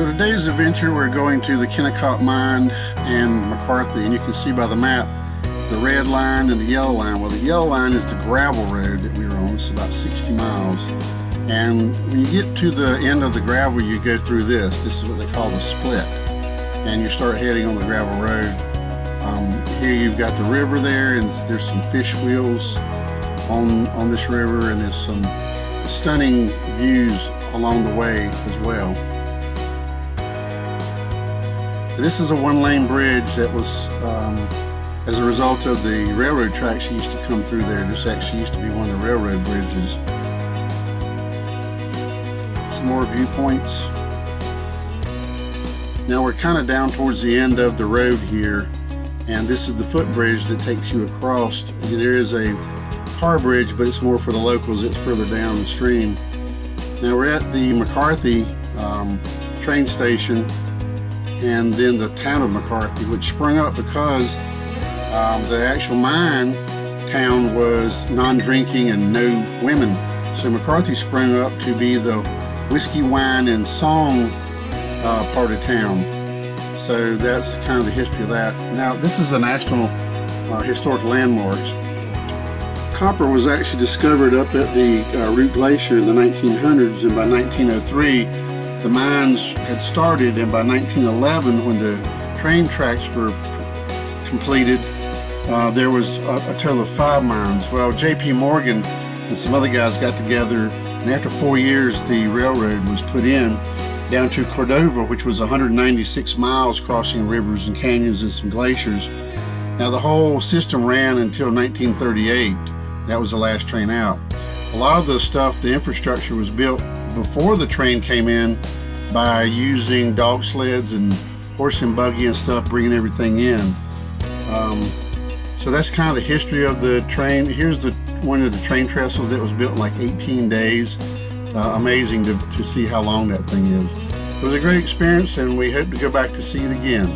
So today's adventure, we're going to the Kennecott Mine and McCarthy, and you can see by the map the red line and the yellow line. Well, the yellow line is the gravel road that we were on. It's about 60 miles. And when you get to the end of the gravel, you go through this. This is what they call the split. And you start heading on the gravel road. Um, here you've got the river there, and there's some fish wheels on, on this river, and there's some stunning views along the way as well. This is a one-lane bridge that was um, as a result of the railroad tracks that used to come through there. This actually used to be one of the railroad bridges. Some more viewpoints. Now we're kind of down towards the end of the road here and this is the footbridge that takes you across. There is a car bridge but it's more for the locals, it's further downstream. Now we're at the McCarthy um, train station and then the town of McCarthy, which sprung up because um, the actual mine town was non-drinking and no women. So McCarthy sprung up to be the whiskey, wine, and song uh, part of town. So that's kind of the history of that. Now, this is the National uh, Historic Landmarks. Copper was actually discovered up at the uh, Root Glacier in the 1900s, and by 1903, the mines had started and by 1911 when the train tracks were completed uh, there was a, a, total of five mines. Well JP Morgan and some other guys got together and after four years the railroad was put in down to Cordova which was 196 miles crossing rivers and canyons and some glaciers. Now the whole system ran until 1938 that was the last train out. A lot of the stuff the infrastructure was built before the train came in by using dog sleds and horse and buggy and stuff, bringing everything in. Um, so that's kind of the history of the train. Here's the one of the train trestles that was built in like 18 days. Uh, amazing to, to see how long that thing is. It was a great experience and we hope to go back to see it again.